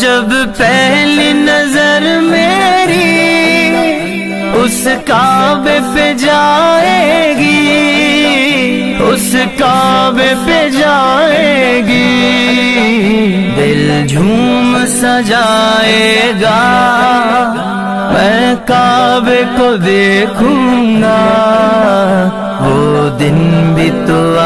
جب پہلی نظر میری اس کعبے پہ جائے گی، اس کعبے پہ جائے گی۔ دل جھوم سجائے گا، میں کعبے کو دیکھوں گا۔ وہ دن بھی تو